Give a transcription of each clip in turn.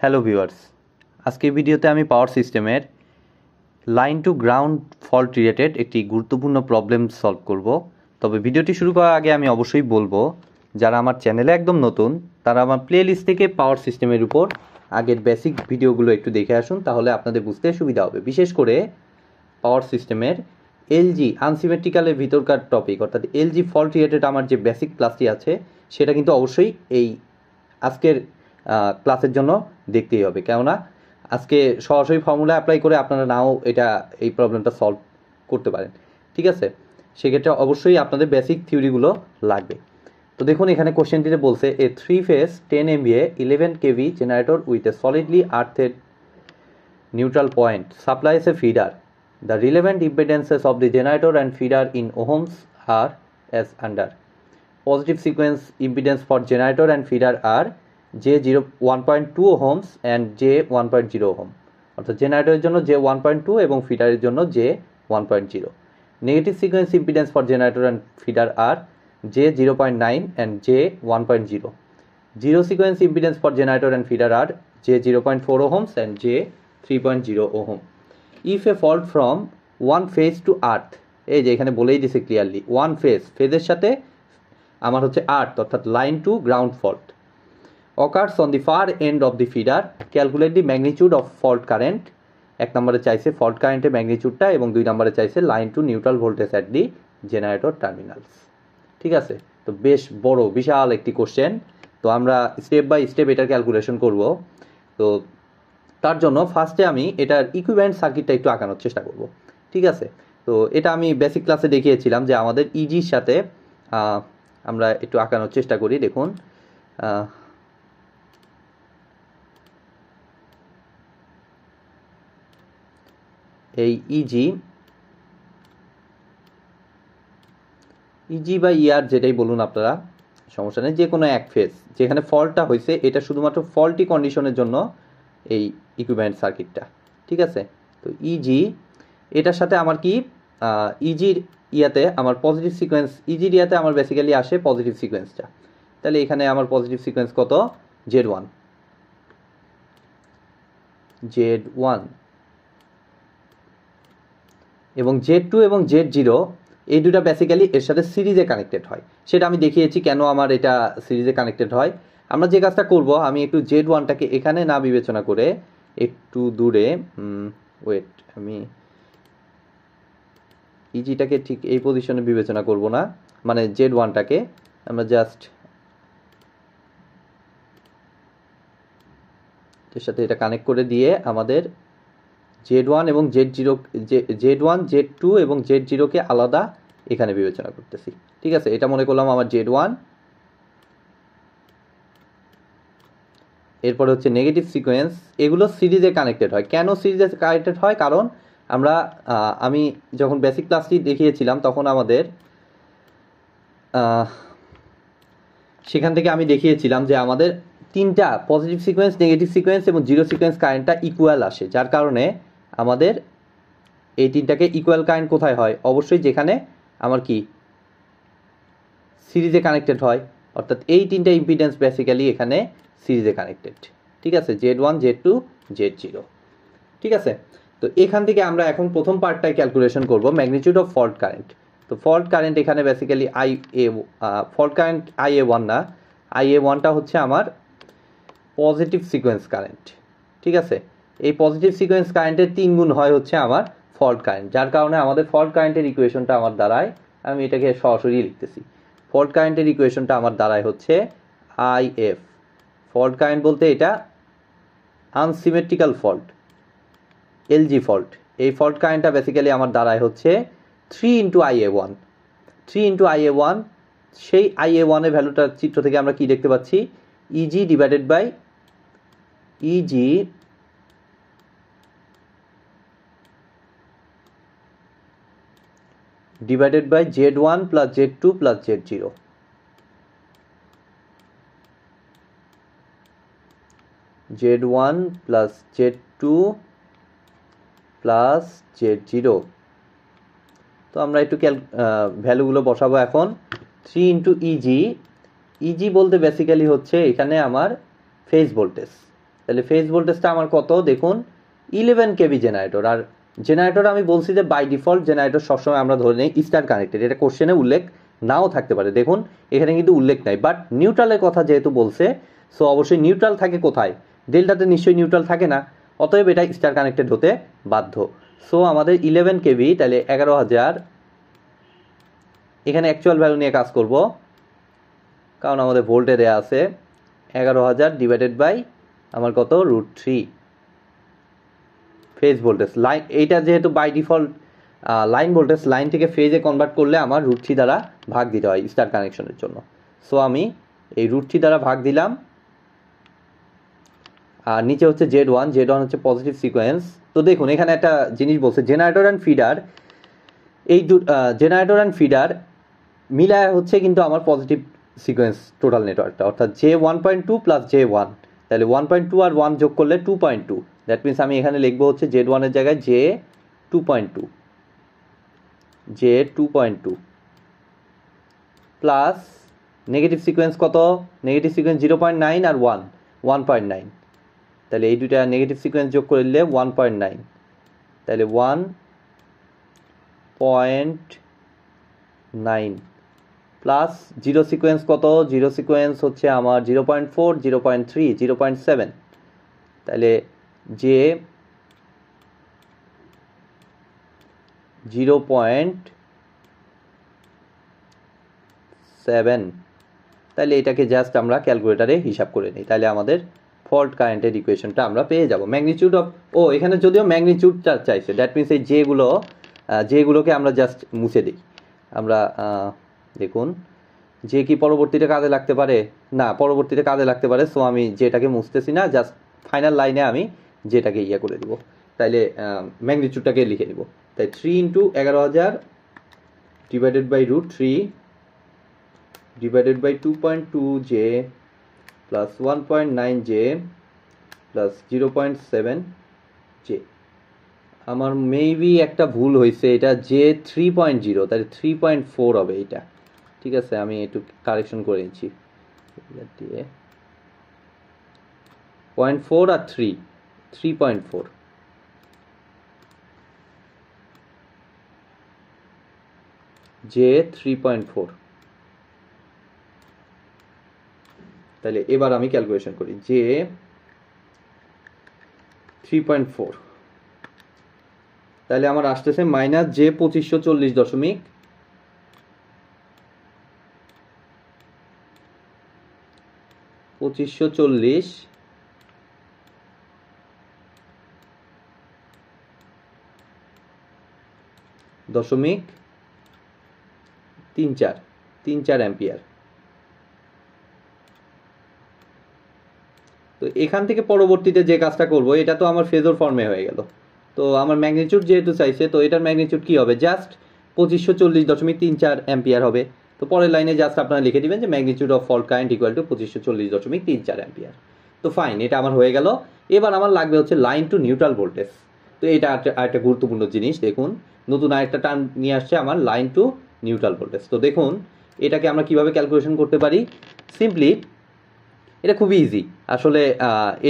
Hello viewers আজকের ভিডিওতে আমি পাওয়ার সিস্টেমের line to ground fault related একটি গুরুত্বপূর্ণ প্রবলেম সলভ করব। তবে ভিডিওটি শুরু করার আগে আমি অবশ্যই বলব, যারা আমার চ্যানেলে একদম নতুন, তারা আমার প্লেলিস্ট থেকে পাওয়ার সিস্টেমের উপর আগের বেসিক ভিডিওগুলো একটু দেখে আসুন, তাহলে আপনাদের বুঝতে সুবিধা হবে। বিশেষ করে পাওয়ার সিস্টেমের এলজি আনসিমেট্রিক্যালের ভিতরকার টপিক অর্থাৎ এলজি ফল্ট রিলেটেড আমার যে বেসিক ক্লাসটি আছে, সেটা কিন্তু অবশ্যই এই আজকের ক্লাসের জন্য দেখতেই হবে। কেননা আজকে সরাসরি ফর্মুলা অ্যাপ্লাই করে আপনারা নাও এটা, এই প্রবলেমটা সলভ করতে পারেন। ঠিক আছে? সেক্ষেত্রে অবশ্যই আপনাদের বেসিক থিওরিগুলো লাগবে। তো দেখুন, এখানে কোশ্চেনটিতে বলছে a three phase ten M MVA eleven KV generator with a solidly earthed the relevant supplies a feeder. Generator and impedances in ohms are and under positive sequence impedance for generator and feeder impedance for generator and feeder are J0 1.2 ohms and J 1.0 ohm. অর্থাৎ জেনারেটরের জন্য J one point two এবং ফিডারের জন্য j one point zero negative sequence impedance for generator and feeder are j zero point nine and j one point zero zero sequence impedance for generator and feeder are j zero point four ohms and j 3.0 ohm. If a fault from one phase to earth, এই যে এখানে বলেই দিছে clearly one phase ফেজের সাথে আমার হচ্ছে earth অর্থাৎ line to ground fault occurs on the far end of the feeder calculate the magnitude of fault current এক নম্বরে চাইছে ফল্ট কারেন্টের ম্যাগনিচিউডটা এবং দুই নম্বরে চাইছে line to neutral voltage at the generator terminals ঠিক আছে? তো বেশ বড়, বিশাল একটি কোশ্চেন তো আমরা স্টেপ বাই স্টেপ এটার ক্যালকুলেশন করব। তো তার জন্য ফার্স্টে আমি এটার ইকুইভ্যালেন্ট সার্কিটটা একটু আঁকানোর চেষ্টা করব। ঠিক আছে? তো এটা আমি বেসিক ক্লাসে দেখিয়েছিলাম যে আমাদের ইজির সাথে আমরা একটু আঁকানোর চেষ্টা করি, দেখুন। এই ইজি ইজি বা ইয়ার যেটাই বলুন আপনারা, সমস্যা নেই যে কোনো এক ফেজ যেখানে ফল্টটা হয়েছে, এটা শুধুমাত্র ফল্টি কন্ডিশনের জন্য এই ইকুইভ্যালেন্ট সার্কিটটা ঠিক আছে? তো ইজি এটার সাথে আমার কি ইজির ইয়াতে আমার পজিটিভ সিকোয়েন্স ইজির ইয়াতে আমার বেসিক্যালি আসে পজিটিভ সিকোয়েন্সটা তাহলে এখানে আমার পজিটিভ সিকোয়েন্স কত? জেড ওয়ান জেড ওয়ান এবং জেড টু এবং জেড জিরো এই দুটা বেসিক্যালি এর সাথে সিরিজে কানেক্টেড হয়। সেটা আমি দেখিয়েছি কেন আমার এটা সিরিজে কানেক্টেড হয়। আমরা যে কাজটা করব, আমি একটু জেড ওয়ানটাকে এখানে না বিবেচনা করে একটু দূরে ওয়েট আমি ইজিটাকে ঠিক এই পজিশনে বিবেচনা করব না। মানে জেড ওয়ানটাকে আমরা জাস্ট এর সাথে এটা কানেক্ট করে দিয়ে আমাদের জেড ওয়ান এবং Z zero Z one Z two এবং জেড জিরোকে আলাদা এখানে বিবেচনা করতেছি। ঠিক আছে? এটা মনে করলাম আমার জেড ওয়ান এরপরে হচ্ছে নেগেটিভ সিকোয়েন্স এগুলো সিরিজে কানেক্টেড হয়। কেন সিরিজে কানেক্টেড হয়? কারণ আমরা আমি যখন বেসিক ক্লাসটি দেখিয়েছিলাম, তখন আমাদের সেখান থেকে আমি দেখিয়েছিলাম যে আমাদের তিনটা পজিটিভ সিকোয়েন্স নেগেটিভ সিকোয়েন্স এবং জিরো সিকোয়েন্স কারেন্টটা ইকুয়াল আসে। যার কারণে আমাদের এই তিনটাকে ইকুয়াল কারেন্ট কোথায় হয়? অবশ্যই যেখানে আমার কি? সিরিজে কানেক্টেড হয়। অর্থাৎ এই তিনটা ইম্পিডেন্স বেসিক্যালি এখানে সিরিজে কানেক্টেড ঠিক আছে? Z one Z two Z zero ঠিক আছে? তো এখান থেকে আমরা এখন প্রথম পার্টটাই ক্যালকুলেশন করব। ম্যাগনিটিউড অফ ফল্ট কারেন্ট তো ফল্ট কারেন্ট এখানে basically I A fault current I A one না। আই এ ওয়ানটা হচ্ছে আমার পজিটিভ সিকোয়েন্স কারেন্ট ঠিক আছে? এই পজিটিভ সিকোয়েন্স কারেন্টের তিন গুণ হয় হচ্ছে আমার ফল্ট কারেন্ট যার কারণে আমাদের ফল্ট কারেন্টের ইকুয়েশনটা আমার দ্বারায়, আমি এটাকে সরাসরি লিখতেছি। ফল্ট কারেন্টের ইকুয়েশনটা আমার দ্বারায় হচ্ছে আই এফ ফল্ট কারেন্ট বলতে এটা আনসিমেট্রিক্যাল ফল্ট এলজি ফল্ট এই ফল্ট কারেন্টটা বেসিক্যালি আমার দ্বারায় হচ্ছে three into I A one three into I A one সেই আই এ ওয়ানের ভ্যালুটার চিত্র থেকে আমরা কি দেখতে পাচ্ছি? E G divided by E G divided by z1 plus z2 plus z0 z1 plus z2 plus z0 তো আমরা একটু ভ্যালুগুলো বসাবো এখন। Three into E G E G বলতে বেসিক্যালি হচ্ছে এখানে আমার ফেজ ভোল্টেজ তাহলে ফেজ ভোল্টেজটা আমার কত? দেখুন ইলেভেন কেবি জেনারেটর আর জেনারেটর আমি বলছি যে বাই ডিফল্ট জেনারেটর সবসময় আমরা ধরে নিই স্টার কানেক্টেড এটা কোশ্চেনে উল্লেখ নাও থাকতে পারে। দেখুন, এখানে কিন্তু উল্লেখ নাই। বাট নিউট্রালের কথা যেহেতু বলছে সো অবশ্যই নিউট্রাল থাকে কোথায়? ডেল্টাতে নিশ্চয়ই নিউট্রাল থাকে না। অতএব এটা স্টার কানেক্টেড হতে বাধ্য। সো আমাদের ইলেভেন কেবি তাহলে এগারো হাজার। এখানে অ্যাকচুয়াল ভ্যালু নিয়ে কাজ করব। কারণ আমাদের ভোল্টে দেয়া আছে এগারো হাজার ডিভাইডেড বাই আমার কত? Root three phase voltage line এইটা যেহেতু by default line voltage line থেকে ফেজে কনভার্ট করলে আমার রুট দ্বারা ভাগ দিতে হয় স্টার কানেকশনের জন্য। সো আমি এই রুট দ্বারা ভাগ দিলাম। আর নিচে হচ্ছে জেড ওয়ান জেড ওয়ান হচ্ছে পজিটিভ সিকোয়েন্স তো দেখুন, এখানে একটা জিনিস বলছে জেনারেটর অ্যান্ড ফিডার এই দু জেনারেটর অ্যান্ড ফিডার মিলায় হচ্ছে কিন্তু আমার পজিটিভ সিকোয়েন্স টোটাল নেটওয়ার্কটা অর্থাৎ j one point two plus j one তাহলে ওয়ান পয়েন্ট টু আর ওয়ান যোগ করলে two point two that means আমি এখানে লিখব হচ্ছে জেড ওয়ানের জায়গায় j two point two j two point two plus negative sequence কত? Negative sequence zero point nine আর ওয়ান ওয়ান পয়েন্ট নাইন তাহলে এই দুইটা নেগেটিভ সিকোয়েন্স যোগ করলে ওয়ান পয়েন্ট নাইন তাহলে one point nine plus zero sequence কত? Zero sequence হচ্ছে আমার zero point four zero point three zero point seven তাহলে যে জিরো পয়েন্ট সেভেন। তাহলে এটাকে জাস্ট আমরা ক্যালকুলেটারে হিসাব করে নিই। তাহলে আমাদের ফল্ট কারেন্টের ইকুয়েশনটা আমরা পেয়ে যাব। ম্যাগনিচিউড অফ ও, এখানে যদিও ম্যাগনিচিউডটা চাইছে দ্যাট মিনস এই যেগুলো যেগুলোকে আমরা জাস্ট মুছে দিই। আমরা দেখুন যে কি পরবর্তীতে কাজে লাগতে পারে? না, পরবর্তীতে কাজে লাগতে পারে সো আমি যেটাকে মুছতেছি না জাস্ট ফাইনাল লাইনে আমি যেটাকে ইয়ে করে দিব। তাইলে ম্যাগনিচিউডটাকে লিখে দিব তাই থ্রি ইন্টু এগারো হাজার divided by root three divided by two point two j plus one point nine j plus zero point seven j আমার মেবি একটা ভুল হয়েছে, এটা জে থ্রি পয়েন্ট জিরো তাহলে থ্রি পয়েন্ট ফোর হবে এটা ঠিক আছে, আমি একটু কারেকশন করে নিচ্ছি। দিয়ে পয়েন্ট ফোর আর three three point four j three point four তাহলে এবার আমি ক্যালকুলেশন করি। যে থ্রি পয়েন্ট ফোর তাহলে আমার আসতেছে মাইনাস জে পঁচিশশো চল্লিশ দশমিক পঁচিশশো চল্লিশ দশমিক তিন চার তিন চার অ্যাম্পিয়ার। তো এখান থেকে পরবর্তীতে যে কাজটা করব, এটা তো আমার ফেজর ফর্মে হয়ে গেল। তো আমার ম্যাগনিচিউড যেহেতু চাইছে, তো এটার ম্যাগনিচিউড কী হবে? জাস্ট পঁচিশশো চল্লিশ দশমিক তিন চার অ্যাম্পিয়ার হবে। তো পরের লাইনে জাস্ট আপনারা লিখে দিবেন যে magnitude of fault current equal to পঁচিশশো চল্লিশ দশমিক তিন চার অ্যাম্পিয়ার। তো ফাইন এটা আমার হয়ে গেল। এবার আমার লাগবে হচ্ছে লাইন টু নিউট্রাল ভোল্টেজ তো এটা একটা গুরুত্বপূর্ণ জিনিস, দেখুন। নতুন আরেকটা টার্ম নিয়ে আসছে আমার লাইন টু নিউট্রাল ভোল্টেজ। তো দেখুন, এটাকে আমরা কীভাবে ক্যালকুলেশন করতে পারি? সিম্পলি এটা খুবই ইজি আসলে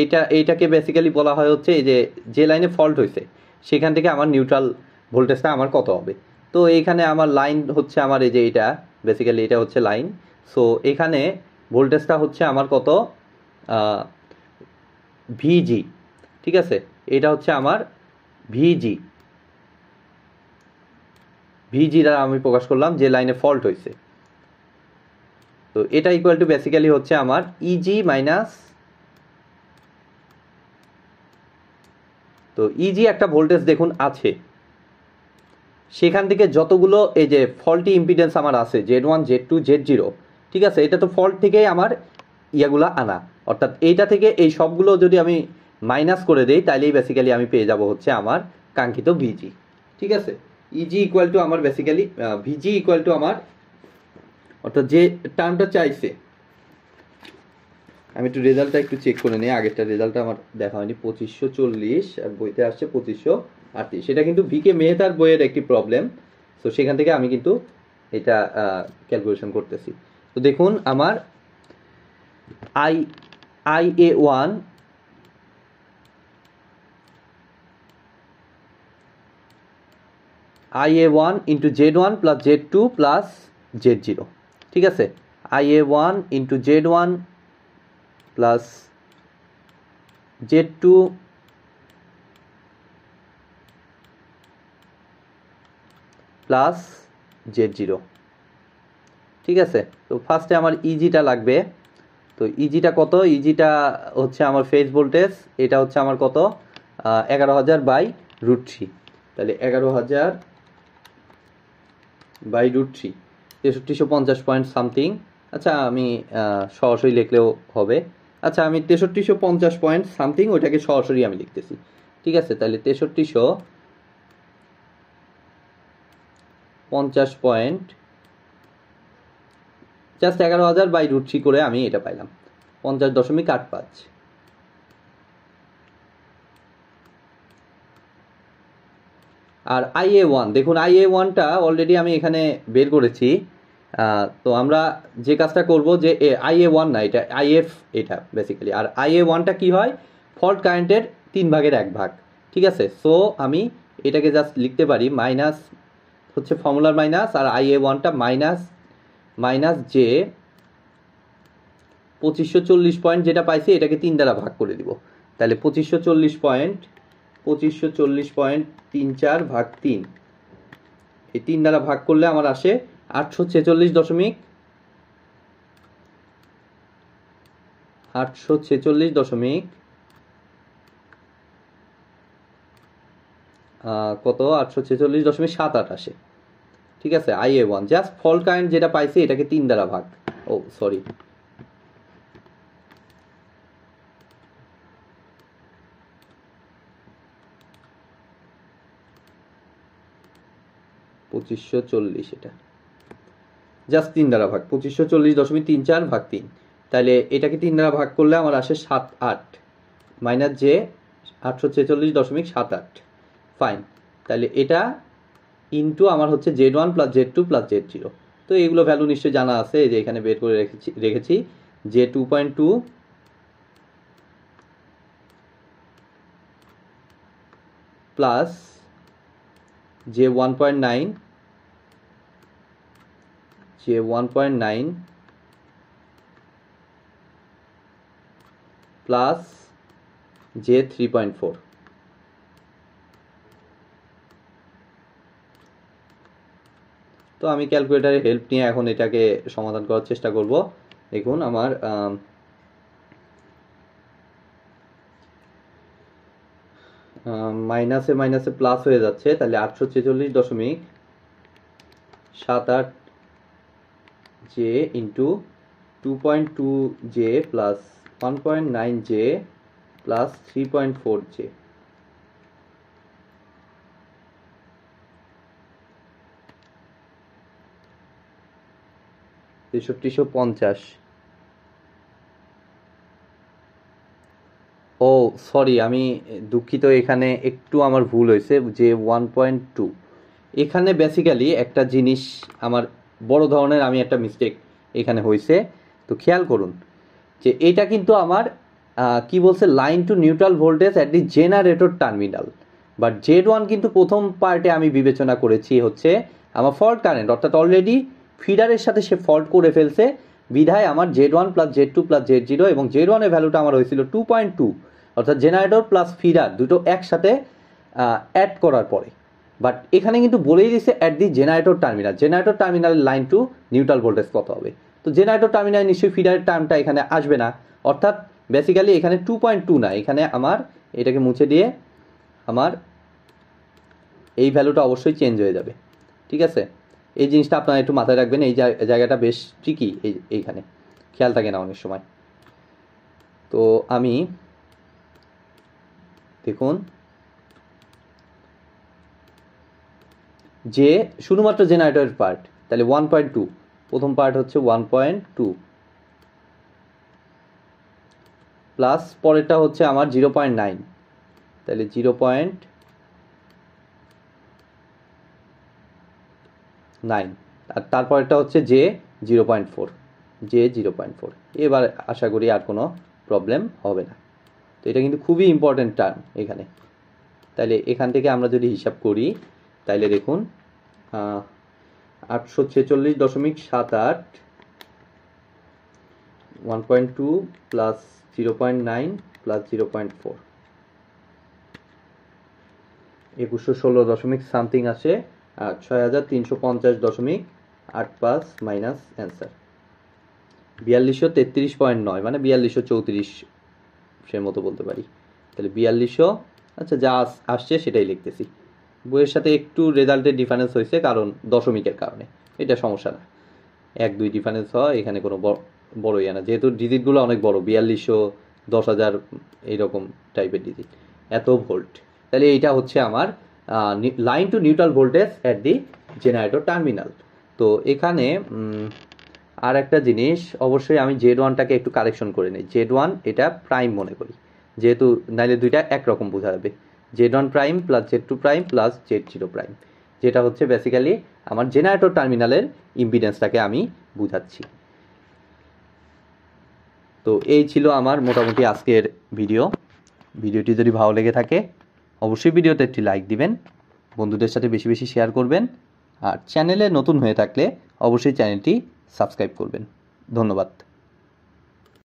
এইটা, এইটাকে বেসিক্যালি বলা হয় হচ্ছে যে যে লাইনে ফল্ট হয়েছে সেখান থেকে আমার নিউট্রাল ভোল্টেজটা আমার কত হবে? তো এইখানে আমার লাইন হচ্ছে আমার এই যে এটা বেসিক্যালি এটা হচ্ছে লাইন সো এখানে ভোল্টেজটা হচ্ছে আমার কত? ভিজি ঠিক আছে? এটা হচ্ছে আমার ভিজি ভিজি দ্বারা আমি প্রকাশ করলাম যে লাইনে ফল্ট হয়েছে তো এটা ইকুয়াল টু বেসিক্যালি হচ্ছে আমার ইজি মাইনাস তো ইজি একটা ভোল্টেজ দেখুন আছে। সেখান থেকে যতগুলো এই যে ফল্টি ইম্পিডেন্স আমার আছে Z one Z two Z zero ঠিক আছে, এটা তো ফল্ট থেকেই আমার ইয়াগুলা আনা। অর্থাৎ এইটা থেকে এই সবগুলো যদি আমি মাইনাস করে দেই তাহলেই বেসিক্যালি আমি পেয়ে যাব হচ্ছে আমার কাঙ্ক্ষিত ভিজি ঠিক আছে? ইজি ইকুয়াল টু আমার basically V G equal to আমার, অর্থাৎ যে টার্মটা চাইছে, আমি একটু রেজাল্টটা একটু চেক করে নিই, আগেরটা রেজাল্টটা আমার দেখা হয়নি, পঁচিশশো চল্লিশ, আর বইতে আসছে পঁচিশশো আটত্রিশ। সেটা কিন্তু ভিকে মেহতার বইয়ের একটি প্রবলেম তো সেখান থেকে আমি কিন্তু এটা ক্যালকুলেশন করতেছি। তো দেখুন, আমার I I A one I A one into Z one plus Z two plus Z zero ঠিক আছে? I A one into Z one plus Z two plus Z zero ঠিক আছে? তো ফার্স্টে আমার ইজিটা লাগবে। তো ইজিটা কত? ইজিটা হচ্ছে আমার ফেজ ভোল্টেজ এটা হচ্ছে আমার কত? এগারো হাজার বাই রুট থ্রি তাহলে এগারো হাজার বাই রুট থ্রি। তেষট্টিশো পঞ্চাশ পয়েন্ট সামথিং। আচ্ছা আমি সরাসরি লিখলেও হবে। আচ্ছা আমি তেষট্টিশো পঞ্চাশ পয়েন্ট সামথিং, ওইটাকে সরাসরি আমি লিখতেছি। ঠিক আছে, তাহলে তেষট্টিশো পঞ্চাশ পয়েন্ট জাস্ট এগারো হাজার বাই রুট থ্রি করে আমি এটা পাইলাম। পঞ্চাশ দশমিক আট পাঁচ। আর আইএ ওয়ান দেখুন আইএ ওয়ানটা অলরেডি আমি এখানে বের করেছি। তো আমরা যে কাজটা করব যে আইএ ওয়ান না, এটা আইএফ এটা বেসিক্যালি আর আইএ ওয়ানটা কি হয়? ফল্ট কারেন্টের তিন ভাগের এক ভাগ, ঠিক আছে? সো আমি এটাকে জাস্ট লিখতে পারি মাইনাস হচ্ছে ফর্মুলার মাইনাস আর আইএ ওয়ানটা মাইনাস মাইনাস যে পঁচিশশো চল্লিশ পয়েন্ট যেটা পাইছি, এটাকে তিন দ্বারা ভাগ করে দিব। তাহলে পঁচিশশো চল্লিশ পয়েন্ট পঁচিশশো চল্লিশ পয়েন্ট তিন চার ভাগ তিন। এই তিন দ্বারা ভাগ করলে আমার আসে আটশো ছেচল্লিশ দশমিক আটশো ছেচল্লিশ দশমিক কত? আটশো ছেচল্লিশ দশমিক সাত আট আসে। ঠিক আছে? I A one just fault current যেটা পাইছি এটাকে তিন দ্বারা ভাগ। ও সরি পঁচিশশো চল্লিশ এটা। জাস্ট তিন দ্বারা ভাগ, পঁচিশশো চল্লিশ দশমিক তিন চার ভাগ তিন। তাহলে এটাকে তিন দ্বারা ভাগ করলে আমার আসে সাত আট। মাইনাস যে আটশো ছেচল্লিশ দশমিক সাত আট। ফাইন তাহলে এটা ইনটু আমার হচ্ছে Z one plus Z two plus Z zero তো এগুলো ভ্যালু নিশ্চয়ই জানা আছে যে এখানে বের করে রেখেছি রেখেছি। J two point two plus j one point nine j one point nine plus j three point four তো আমি ক্যালকুলেটারের হেল্প নিয়ে এখন এটাকে সমাধান করার চেষ্টা করব। দেখুন আমার আম, আম, মাইনাসে মাইনাসে প্লাস হয়ে যাচ্ছে তাহলে আটশো ছেচল্লিশ দশমিক সাত আট j into two point two j plus one point nine j plus three point four j তেষট্টিশো পঞ্চাশ। ও সরি আমি দুঃখিত, এখানে একটু আমার ভুল হয়েছে, যে ওয়ান পয়েন্ট টু এখানে বেসিক্যালি একটা জিনিস আমার বড় ধরনের আমি একটা মিস্টেক এখানে হয়েছে তো খেয়াল করুন যে এটা কিন্তু আমার কি বলছে line to neutral voltage at the generator terminal but Z one কিন্তু প্রথম পার্টে আমি বিবেচনা করেছি হচ্ছে আমার ফল্ট কারেন্ট অর্থাৎ অলরেডি ফিডারের সাথে সে ফল্ট করে ফেলছে। বিধায় আমার Z one plus Z two plus Z zero এবং জেড ওয়ানের ভ্যালুটা আমার হয়েছিল টু পয়েন্ট টু অর্থাৎ জেনারেটর প্লাস ফিডার দুটো একসাথে অ্যাড করার পরে। বাট এখানে কিন্তু বলেই দিছে at the generator terminal generator টার্মিনালের লাইন টু নিউট্রাল ভোল্টেজ কত হবে? তো জেনারেটর টার্মিনাল নিশ্চয়ই ফিডারের টার্মটা এখানে আসবে না। অর্থাৎ বেসিক্যালি এখানে টু পয়েন্ট টু না। এখানে আমার এটাকে মুছে দিয়ে আমার এই ভ্যালুটা অবশ্যই চেঞ্জ হয়ে যাবে। ঠিক আছে? এই জিনিসটা আপনারা একটু মাথায় রাখবেন। এই জায়- জায়গাটা বেশ ট্রিকি এই, এইখানে। খেয়াল থাকে না অনেক সময়। তো আমি দেখুন যে শুধুমাত্র জেনারেটরের পার্ট তাহলে ওয়ান পয়েন্ট টু প্রথম পার্ট হচ্ছে ওয়ান পয়েন্ট টু প্লাস পরেরটা হচ্ছে আমার জিরো পয়েন্ট নাইন তাহলে জিরো পয়েন্ট নাইন আর তারপরেরটা হচ্ছে j zero point four j zero point four এবার আশা করি আর কোনো প্রবলেম হবে না। তো এটা কিন্তু খুবই ইম্পর্ট্যান্ট টার্ম এখানে। তাহলে এখান থেকে আমরা যদি হিসাব করি তাইলে দেখুন আটশো ছেচল্লিশ দশমিক সাত আট one point two plus zero point nine plus zero point four একুশশো ষোলো দশমিক সামথিং আসে আর ছয় হাজার তিনশো পঞ্চাশ দশমিক আট পাঁচ মাইনাস অ্যান্সার। বিয়াল্লিশশো তেত্রিশ পয়েন্ট নয় মানে বিয়াল্লিশশো চৌত্রিশ সে মতো বলতে পারি। তাহলে বিয়াল্লিশশো আচ্ছা যা আস- আসছে সেটাই লিখতেছি। বইয়ের সাথে একটু রেজাল্টের ডিফারেন্স হয়েছে কারণ দশমিকের কারণে। এটা সমস্যা না। এক, দুই ডিফারেন্স হয়, এখানে কোনো বড় ইয়ে না। যেহেতু ডিজিটগুলো অনেক বড়, বিয়াল্লিশশো দশ হাজার এইরকম টাইপের ডিজিট এত ভোল্ট তাহলে এইটা হচ্ছে আমার line to neutral voltage at the generator terminal তো এখানে আর একটা জিনিস, অবশ্যই আমি জেড ওয়ানটাকে একটু কারেকশন করে নিই। জেড ওয়ান এটা প্রাইম মনে করি। যেহেতু নাইলে দুইটা একরকম বোঝা যাবে। Z one prime plus Z two prime plus Z zero prime. যেটা হচ্ছে বেসিক্যালি আমার জেনারেটর টার্মিনালের ইম্পিডেন্সটাকে আমি বুঝাচ্ছি। তো এই ছিল আমার মোটামুটি আজকের ভিডিও ভিডিওটি যদি ভালো লেগে থাকে, অবশ্যই ভিডিওতে একটি লাইক দিবেন, বন্ধুদের সাথে বেশি বেশি শেয়ার করবেন, আর চ্যানেলে নতুন হয়ে থাকলে অবশ্যই চ্যানেলটি সাবস্ক্রাইব করবেন। ধন্যবাদ।